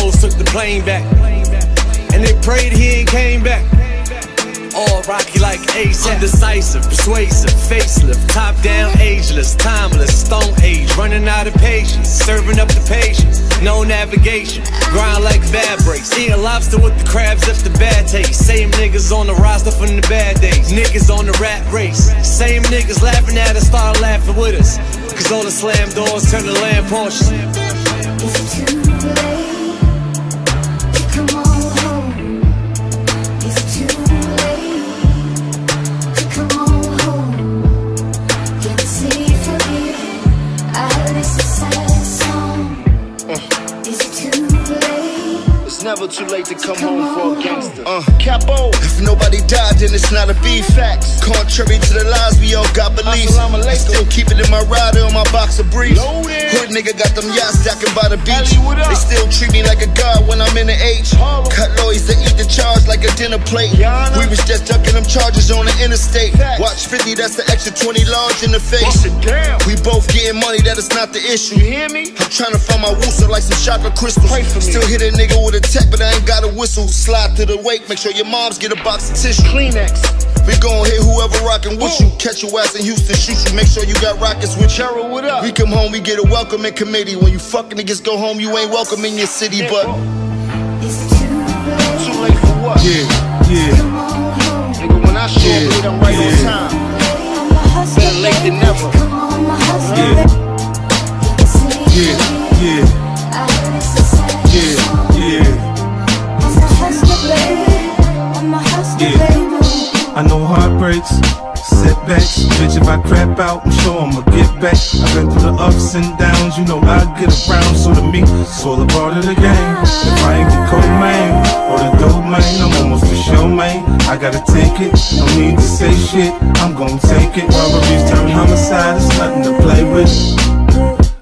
goals, took the plane back. And they prayed he ain't came back. All rocky like ASAP. Undecisive, persuasive, facelift, top down, ageless, timeless, stone age, running out of patience, serving up the patience. No navigation, grind like bad breaks. Eating lobster with the crabs, that's the bad taste. Same niggas on the roster from the bad days. Niggas on the rat race. Same niggas laughing at us, start laughing with us. Cause all the slam doors turn to lamp Porsches. Never too late to come home for a gangster. Uh, Capo, if nobody died, then it's not a beef. Facts. Contrary to the lies, we all got beliefs. I still keep it in my rider on my box of briefs. Hood nigga got them yachts stacking by the beach. They still treat me like a god when I'm in the H. Cut lawyers that eat the charge like a dinner plate. We was just ducking them charges on the interstate. Watch 50, that's the extra 20 large in the face. We both getting money, that is not the issue. You hear me? I'm trying to find my wooster like some chocolate crystals. Still hit a nigga with a tech, but I ain't got a whistle. Slide to the wake, make sure your moms get a box of tissue. Kleenex. We gon' hit whoever rockin' with you. Catch your ass in Houston, shoot you. Make sure you got rockets with you. what up? We come home, we get a welcoming committee. When you fucking niggas go home, you ain't welcome in your city, but. It's Too late Too late for what? Yeah, yeah. Nigga, when I show up I'm right on time. Better late than never. Yeah. Yeah, yeah. Yeah, I know heartbreaks, setbacks. Bitch, if I crap out, I'm sure I'ma get back. I've been through the ups and downs, you know I get around. So to me, it's all a part of the game. If I ain't the co-main or the dope man, I'm almost for sure, man. I gotta take it, no need to say shit. I'm gonna take it. Robberies turn homicide, it's nothing to play with.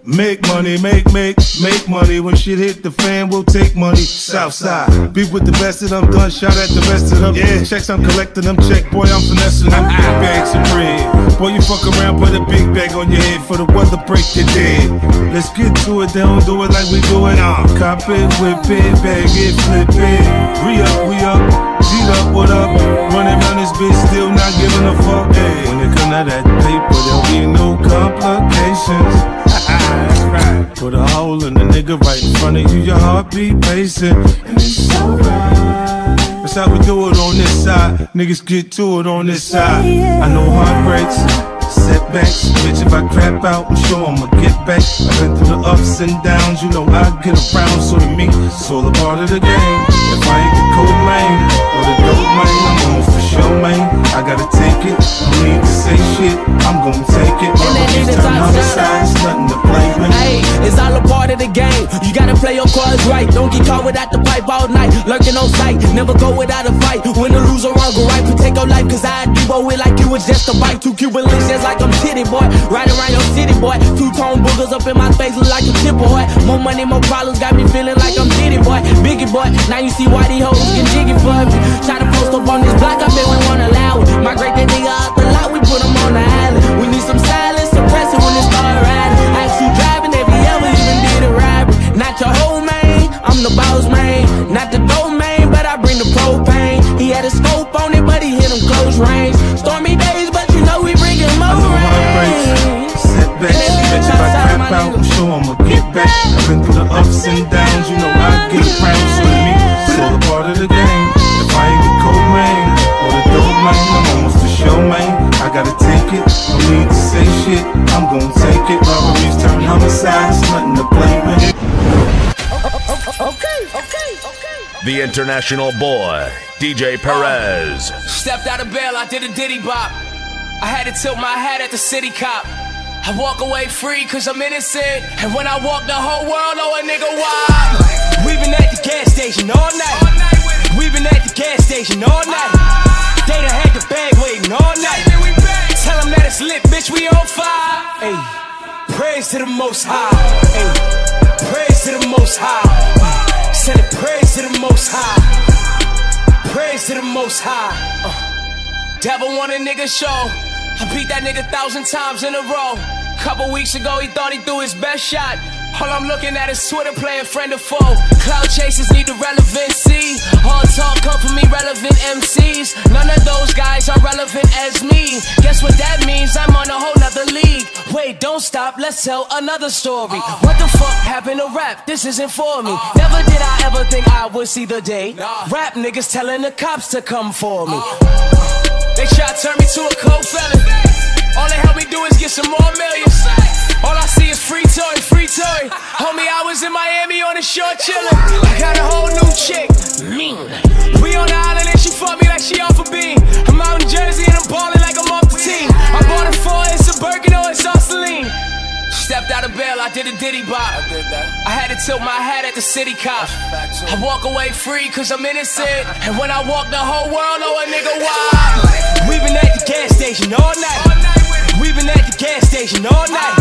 Make money, make, make, make money. When shit hit the fan, we'll take money. Southside, beef with the best of them, done shot at the best of them. Yeah, checks I'm collecting them, check, boy, I'm finessing them. Big bags of bread. Boy, you fuck around, put a big bag on your head for the weather break your dead. Let's get to it, they don't do it like we do it. Uh, cop it, whip it, bag it, flip it. Re up, we up, G'd up, what up? Running around this bitch, still not giving a fuck. Hey, when it come to that paper, there'll be no complications. Put a hole in the nigga right in front of you, your heartbeat racing. And it's alright. That's how we do it on this side. Niggas get to it on this side. I know heartbreaks, setbacks. Bitch, if I crap out, I'm sure I'ma get back. I've been through the ups and downs, you know I get around. So to me, it's all a part of the game. If I ain't the cold or the dope man, I'm almost for sure, man. I gotta take it. No need to say shit. I'm gonna take it. Robberies turn homicide, it's nothing to play with. Hey, it's all a part of the game. You gotta play your cards right. Don't get caught without the pipe all night. Lurking on sight, never go without a fight. Win or lose or wrong, go right. Protect your life, cause I do it like you was just a bite. Two Cuban links just like I'm shitty, boy. Riding around your city, boy. Two tone boogers up in my face, look like a chip, boy. More money, more problems, got me feeling like I'm Diddy, boy. Biggie, boy. Now you see why these hoes get jiggy for me. Try to post up on this block, I bet we wanna allow it. Migrate that nigga out the lot, we put him on the island. We need some silence, suppress it when it start riding. Ask you driving if he ever even did a robbery. Not your whole man, I'm the boss man. Not the domain, but I bring the propane. He had a scope on it, but he hit him close range. Stormy days, international boy, DJ Perez. Stepped out of bail, I did a diddy bop. I had to tilt my hat at the city cop. I walk away free cause I'm innocent. And when I walk, the whole world know a nigga why. We been at the gas station all night. We been at the gas station all night. They done had the bag waiting all night. Tell them that it's lit, bitch, we on fire. Hey, praise to the most high. Hey, praise to the most high. Send it praise to the most high. Praise to the most high. Uh, devil want a nigga show. I beat that nigga thousand times in a row. Couple weeks ago, he thought he threw his best shot. All I'm looking at is Twitter playing friend or foe. Cloud chasers need the relevancy. All talk come from me, relevant MCs. None of those guys are relevant as me. Guess what that means? I'm on a whole nother league. Wait, don't stop, let's tell another story. What the fuck happened to rap? This isn't for me. Never did I ever think I would see the day. Rap niggas telling the cops to come for me. They try to turn me to a cold felon. All they help me do is get some more millions. All I see is free toy, free toy. Homie, I was in Miami on the shore chillin'. I got a whole new chick, mean. We on the island and she fuck me like she off a beam. I'm out in Jersey and I'm ballin' like I'm off the team. I bought her four, it's a Birkin or it's Celine. Stepped out of bail, I did a diddy bop. I did that. I had to tilt my hat at the city cop. I walk away free cause I'm innocent. And when I walk, the whole world know a nigga why. *laughs* We been at the gas station all gas station all night.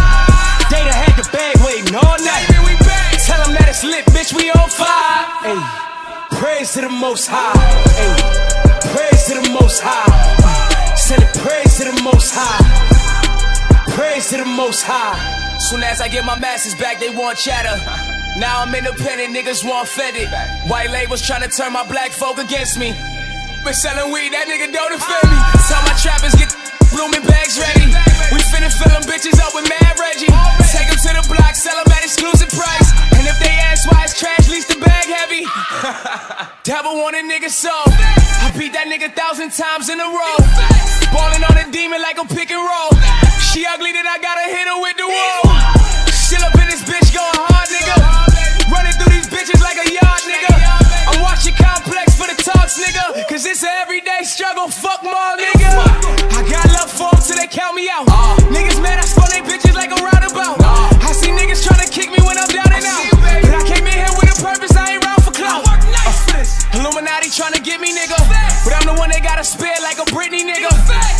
They done had the bag waiting all night. Tell them that it's lit, bitch, we on fire. Ay, praise to the most high. Ay, praise to the most high. Send it praise to the most high. Praise to the most high. Soon as I get my masters back, they want chatter. Now I'm independent, niggas want fetted. White labels trying to turn my black folk against me. Been selling weed, that nigga don't offend me. Tell my trappers get blooming bags ready. We finna fill them bitches up with Mad Reggie. Take them to the block, sell them at exclusive price. And if they ask why it's trash, least the bag heavy. *laughs* Devil want a nigga so. I beat that nigga thousand times in a row. Ballin' on a demon like a pick and roll. She ugly, then I gotta hit her with the wall. Still up in this bitch going hard, nigga. For nigga. Cause it's an everyday struggle, fuck more, nigga. I got love for 'em till they count me out. Niggas mad, I spun they bitches like a roundabout. I see niggas tryna kick me when I'm down and out. But I came in here with a purpose, I ain't round for clout. Illuminati tryna get me, nigga. But I'm the one they gotta spare like a Britney, nigga.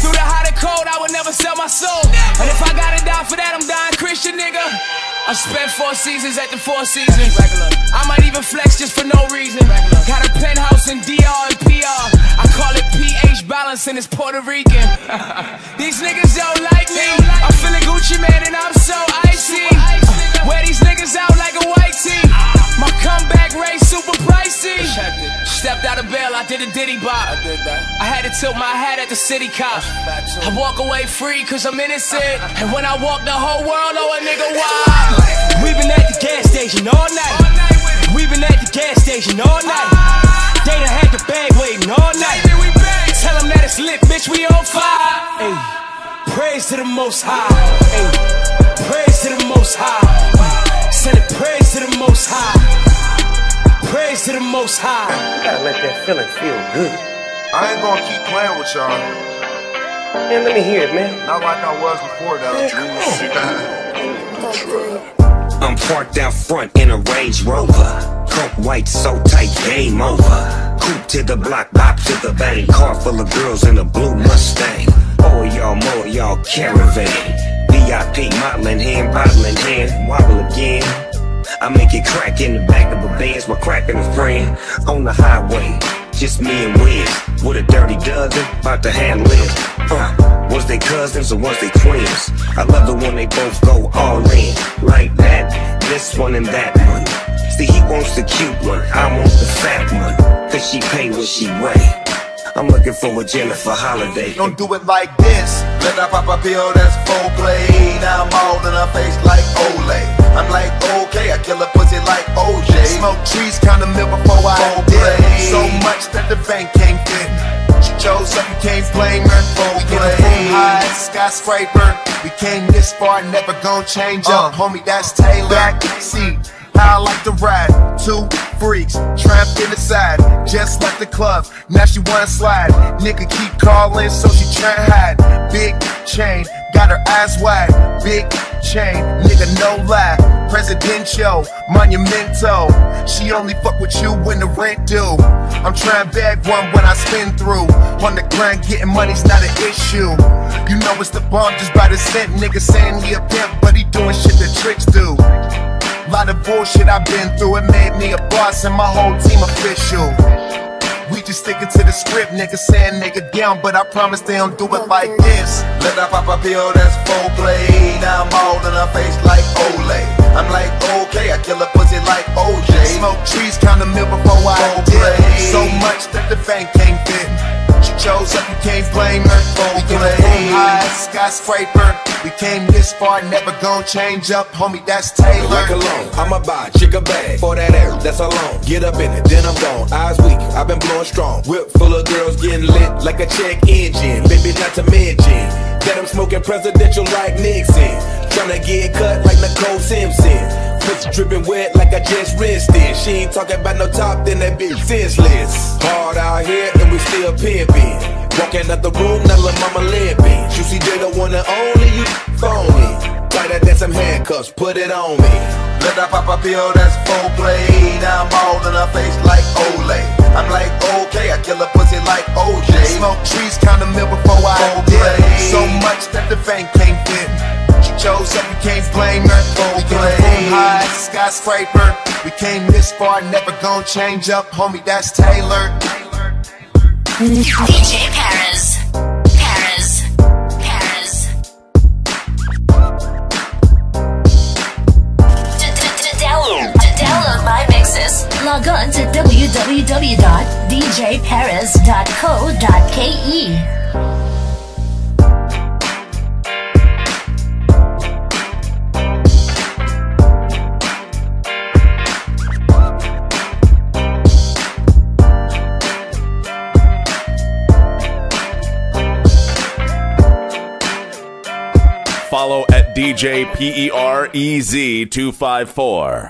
Through the hot and cold, I would never sell my soul. And if I gotta die for that, I'm dying Christian, nigga. I spent four seasons at the Four Seasons. I might even flex just for no reason. Got a penthouse in DR and PR. I call it pH balance and it's Puerto Rican. *laughs* These niggas don't like me. I'm feeling Gucci Mane and I'm so icy. Wear these niggas out like a white tee. My comeback rate super pricey. Stepped out of bail, I did a diddy bop. I did that. I had to tilt my hat at the city cop. I walk away free cause I'm innocent. *laughs* And when I walk, the whole world know a nigga why. We been at the gas station all night. We been at the gas station all night. They done had the bag waiting all night. Tell them that it's lit, bitch, we on fire. Ay, praise to the most high. Ay, praise to the most high. Send it praise to the most high. Praise to the most high. You gotta let that feeling feel good. I ain't gonna keep playing with y'all. Man, let me hear it, man. Not like I was before that. *laughs* I'm parked out front in a Range Rover. Coke white so tight, game over. Coupe to the block, bop to the bank. Car full of girls in a blue Mustang. Oh, y'all, more y'all caravan. VIP modeling hand, bottling hand, wobble again. I make it crack in the back of a Benz while cracking a friend on the highway. Just me and Wiz with a dirty dozen, about to handle it. Uh, was they cousins or was they twins? I love the one they both go all in like that. This one and that one. See, he wants the cute one, I want the fat one. Cause she pay what she weigh. I'm looking for a Jennifer Holliday. Don't do it like this. Let I pop a pill that's full play. Now I'm all in her face like Olay. I'm like, okay, I kill a pussy like OJ. Smoke trees, kinda milk before I dip. So much that the bank can't fit. Chose up, you can't blame her. We get a full high skyscraper. We came this far, never gon' change up. Uh. Homie, that's Taylor. Back seat. How I like to ride, two freaks trapped in the side, just like the club. Now she wanna slide. Nigga keep calling, so she try hide. Big chain, got her eyes wide. Big chain, nigga no lie. Presidential, monumental. She only fuck with you when the rent due. I'm trying bag one when I spin through. On the grind, getting money's not an issue. You know it's the bomb just by the cent. Nigga saying he a pimp, but he doing shit that tricks do. Lot of bullshit I've been through, it made me a boss and my whole team official. We just sticking to the script, niggas saying nigga down, but I promise they don't do it like this. Let her pop a pill, that's full play. Now I'm all in her face like Olay. I'm like, okay, I kill a pussy like OJ. Smoke trees, kinda milk before I did. So much that the fame can't fit. She chose up, you can't blame her. We a from high skyscraper. We came this far, never gon' change up, homie. That's Taylor. Like alone, I'ma buy chick a bag for that air, that's alone. Get up in it, then I'm gone. Eyes weak, I've been blowing strong. Whip full of girls getting lit like a check engine. Baby, not to mention that I'm smoking presidential like Nixon. Tryna get cut like Nicole Simpson. Pussy dripping wet like I just rinsed it. She ain't talking about no top, then that bitch senseless. Hard out here and we still pimping. Walking out the room, now lil' mama limping. You see, they the one and only, you phony. Tighter than some handcuffs, put it on me. Let her pop a pill, that's full play. Now I'm all in her face like Olay. I'm like, okay, I kill a pussy like OJ. Smoke trees, kinda milk before I did. So much that the fame can't fit. Chose up, you can't blame her. We came from high skyscraper. We came this far, never gon' change up, homie. That's Taylor. DJ Paris. Paris. Paris. Download my mixes, log on to www.djparis.co.ke. Follow at DJ PEREZ254.